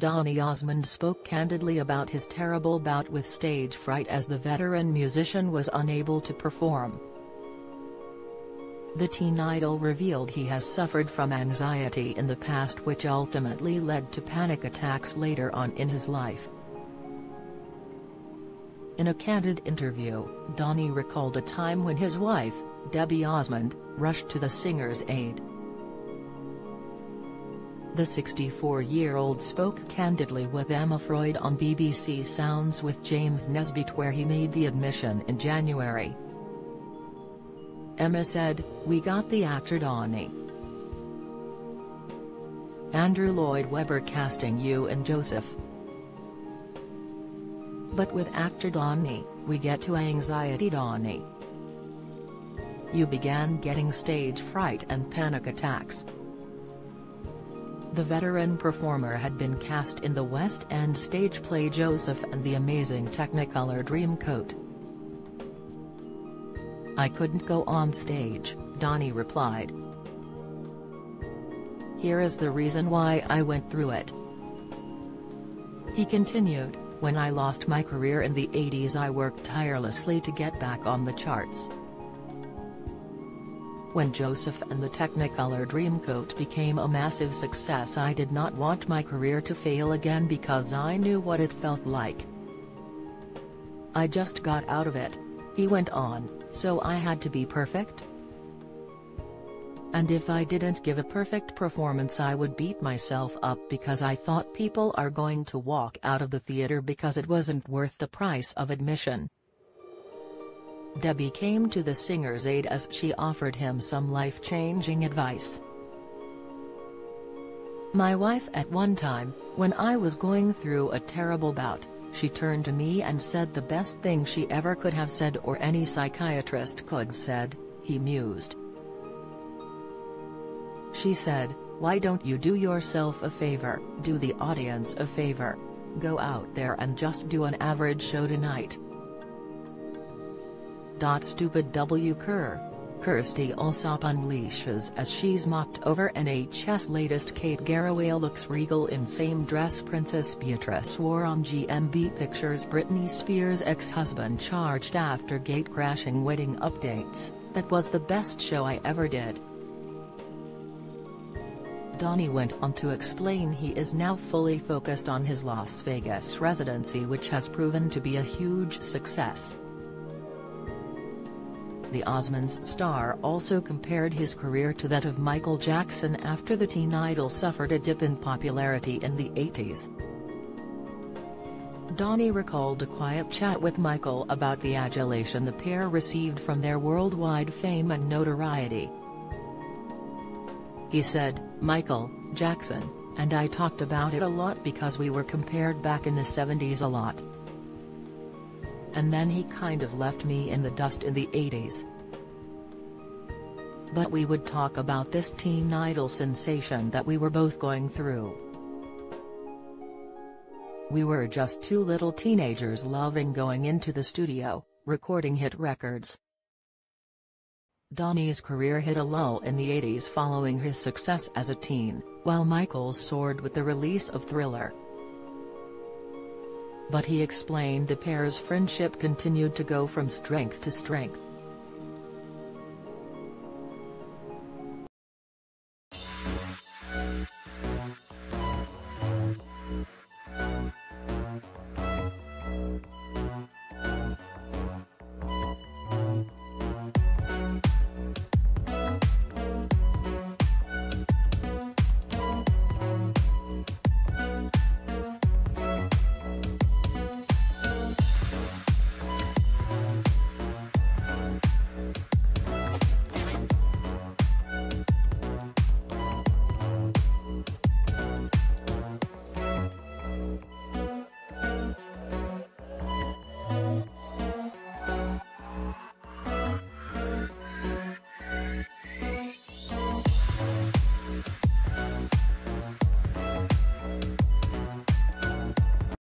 Donny Osmond spoke candidly about his terrible bout with stage fright as the veteran musician was unable to perform. The teen idol revealed he has suffered from anxiety in the past which ultimately led to panic attacks later on in his life. In a candid interview, Donny recalled a time when his wife, Debbie Osmond, rushed to the singer's aid. The 64-year-old spoke candidly with Emma Freud on BBC Sounds with James Nesbitt where he made the admission in January. Emma said, We got the actor Donny. Andrew Lloyd Webber casting you and Joseph. But with actor Donny, we get to anxiety Donny. You began getting stage fright and panic attacks. The veteran performer had been cast in the West End stage play Joseph and the Amazing Technicolor Dreamcoat. I couldn't go on stage, Donny replied. Here is the reason why I went through it. He continued, when I lost my career in the 80s I worked tirelessly to get back on the charts. When Joseph and the Technicolor Dreamcoat became a massive success I did not want my career to fail again because I knew what it felt like. I just got out of it, he went on, so I had to be perfect? And if I didn't give a perfect performance I would beat myself up because I thought people are going to walk out of the theater because it wasn't worth the price of admission. Debbie came to the singer's aid as she offered him some life-changing advice. My wife at one time, when I was going through a terrible bout, she turned to me and said the best thing she ever could have said or any psychiatrist could have said, he mused. She said, why don't you do yourself a favor, do the audience a favor. Go out there and just do an average show tonight. Stupid W. Kerr. Kirsty Allsopp unleashes as she's mocked over NHS latest Kate Garraway looks regal in same dress Princess Beatrice wore on GMB Pictures Britney Spears' ex-husband charged after gate-crashing wedding updates, that was the best show I ever did. Donny went on to explain he is now fully focused on his Las Vegas residency which has proven to be a huge success. The Osmonds star also compared his career to that of Michael Jackson after the teen idol suffered a dip in popularity in the 80s. Donny recalled a quiet chat with Michael about the adulation the pair received from their worldwide fame and notoriety. He said, Michael, Jackson, and I talked about it a lot because we were compared back in the 70s a lot and then he kind of left me in the dust in the 80s. But we would talk about this teen idol sensation that we were both going through. We were just two little teenagers loving going into the studio, recording hit records. Donny's career hit a lull in the 80s following his success as a teen, while Michael soared with the release of Thriller but he explained the pair's friendship continued to go from strength to strength.